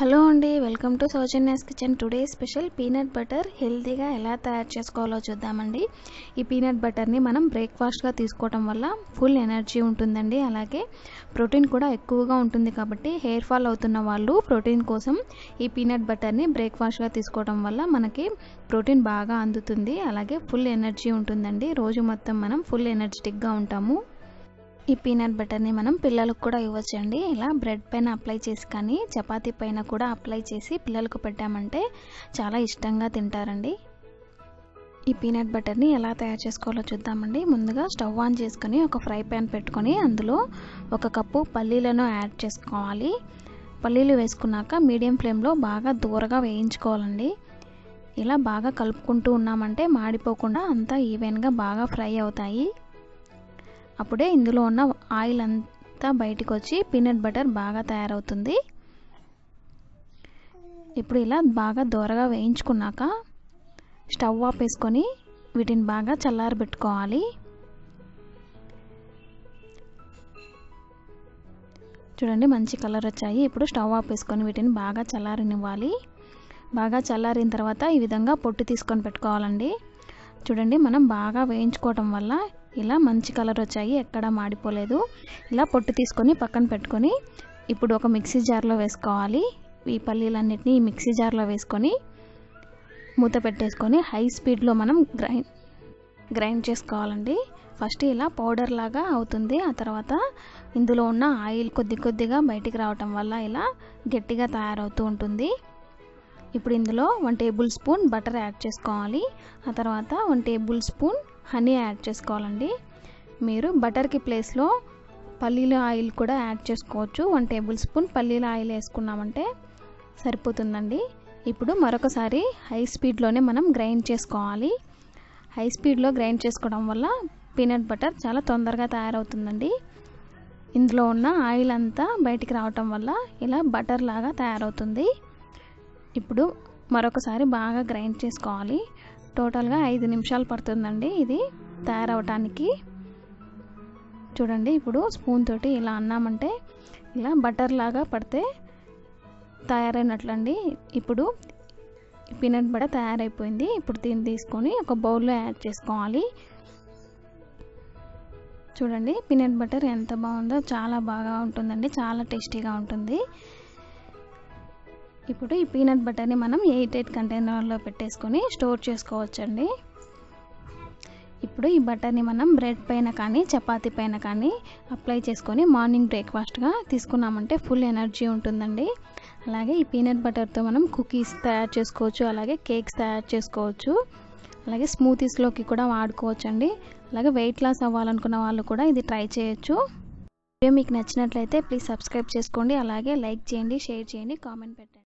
Hello అండి welcome to Soujanya's kitchen. Today special peanut butter హెల్తీగా ఎలా తయారు చేసుకోవాలో చూద్దామండి. ఈ పీనట్ బటర్ని మనం బ్రేక్ఫాస్ట్గా తీసుకోవటం వల్ల ఫుల్ ఎనర్జీ ఉంటుందండి. అలాగే ప్రోటీన్ కూడా ఎక్కువగా ఉంటుంది కాబట్టి హెయిర్ ఫాల్ అవుతున్న వాళ్ళు ప్రోటీన్ కోసం ఈ పీనట్ బటర్ని బ్రేక్ఫాస్ట్గా తీసుకోవడం వల్ల మనకి ప్రోటీన్ బాగా అందుతుంది. అలాగే ఫుల్ ఎనర్జీ ఉంటుందండి. రోజు మొత్తం మనం ఫుల్ ఎనర్జెటిక్గా ఉంటాము. ఈ పీనట్ బటర్ని మనం పిల్లలకు కూడా ఇవ్వచ్చండి. ఇలా బ్రెడ్ పైన అప్లై చేసి కానీ చపాతీ పైన కూడా అప్లై చేసి పిల్లలకు పెట్టామంటే చాలా ఇష్టంగా తింటారండి. ఈ పీనట్ బటర్ని ఎలా తయారు చేసుకోవాలో చూద్దామండి. ముందుగా స్టవ్ ఆన్ చేసుకొని ఒక ఫ్రై ప్యాన్ పెట్టుకొని అందులో ఒక కప్పు పల్లీలను యాడ్ చేసుకోవాలి. పల్లీలు వేసుకున్నాక మీడియం ఫ్లేమ్లో బాగా దూరగా వేయించుకోవాలండి. ఇలా బాగా కలుపుకుంటూ ఉన్నామంటే మాడిపోకుండా అంతా ఈవెన్గా బాగా ఫ్రై అవుతాయి. అప్పుడే ఇందులో ఉన్న ఆయిల్ అంతా బయటకు వచ్చి పీనట్ బటర్ బాగా తయారవుతుంది. ఇప్పుడు ఇలా బాగా దోరగా వేయించుకున్నాక స్టవ్ ఆపేసుకొని వీటిని బాగా చల్లారబెట్టుకోవాలి. చూడండి మంచి కలర్ వచ్చాయి. ఇప్పుడు స్టవ్ ఆపేసుకొని వీటిని బాగా చల్లారనివ్వాలి. బాగా చల్లారిన తర్వాత ఈ విధంగా పొట్టు తీసుకొని పెట్టుకోవాలండి. చూడండి మనం బాగా వేయించుకోవటం వల్ల ఇలా మంచి కలర్ వచ్చాయి ఎక్కడా మాడిపోలేదు. ఇలా పొట్టు తీసుకొని పక్కన పెట్టుకొని ఇప్పుడు ఒక మిక్సీ జార్లో వేసుకోవాలి. ఈ పల్లీలన్నిటిని ఈ మిక్సీ జార్లో వేసుకొని మూత పెట్టేసుకొని హై స్పీడ్లో మనం గ్రైండ్ గ్రైండ్ చేసుకోవాలండి. ఫస్ట్ ఇలా పౌడర్ లాగా అవుతుంది. ఆ తర్వాత ఇందులో ఉన్న ఆయిల్ కొద్ది కొద్దిగా బయటికి రావటం వల్ల ఇలా గట్టిగా తయారవుతూ ఉంటుంది. ఇప్పుడు ఇందులో one tablespoon butter add చేసుకోవాలి. ఆ తర్వాత one tablespoon honey add చేసుకోవాలండి. మీరు బటర్కి ప్లేస్లో పల్లీల ఆయిల్ కూడా యాడ్ చేసుకోవచ్చు. వన్ టేబుల్ స్పూన్ పల్లీల ఆయిల్ వేసుకున్నామంటే సరిపోతుందండి. ఇప్పుడు మరొకసారి హై స్పీడ్లోనే మనం గ్రైండ్ చేసుకోవాలి. హై స్పీడ్లో గ్రైండ్ చేసుకోవడం వల్ల పీనట్ బటర్ చాలా తొందరగా తయారవుతుందండి. ఇందులో ఉన్న ఆయిల్ అంతా బయటికి రావటం వల్ల ఇలా బటర్ లాగా తయారవుతుంది. ఇప్పుడు మరొకసారి బాగా గ్రైండ్ చేసుకోవాలి. టోటల్గా ఐదు నిమిషాలు పడుతుందండి ఇది తయారవటానికి. చూడండి ఇప్పుడు స్పూన్ తోటి ఇలా అన్నామంటే ఇలా బటర్ లాగా పడితే తయారైనట్లండి. ఇప్పుడు పీనట్ బటర్ తయారైపోయింది. ఇప్పుడు దీన్ని తీసుకొని ఒక బౌల్లో యాడ్ చేసుకోవాలి. చూడండి పీనట్ బటర్ ఎంత బాగుందో చాలా బాగా ఉంటుందండి. చాలా టేస్టీగా ఉంటుంది. ఇప్పుడు ఈ పీనట్ బటర్ని మనం ఎయిట్ ఎయిట్ కంటైనర్లో పెట్టేసుకొని స్టోర్ చేసుకోవచ్చండి. ఇప్పుడు ఈ బటర్ని మనం బ్రెడ్ పైన కానీ చపాతీ పైన కానీ అప్లై చేసుకొని మార్నింగ్ బ్రేక్ఫాస్ట్గా తీసుకున్నామంటే ఫుల్ ఎనర్జీ ఉంటుందండి. అలాగే ఈ పీనట్ బటర్తో మనం కుకీస్ తయారు చేసుకోవచ్చు అలాగే కేక్స్ తయారు చేసుకోవచ్చు అలాగే స్మూతీస్లోకి కూడా వాడుకోవచ్చు అండి అలాగే వెయిట్ లాస్ అవ్వాలనుకున్న వాళ్ళు కూడా ఇది ట్రై చేయొచ్చు. వీడియో మీకు నచ్చినట్లయితే ప్లీజ్ సబ్స్క్రైబ్ చేసుకోండి అలాగే లైక్ చేయండి షేర్ చేయండి కామెంట్ పెట్టండి.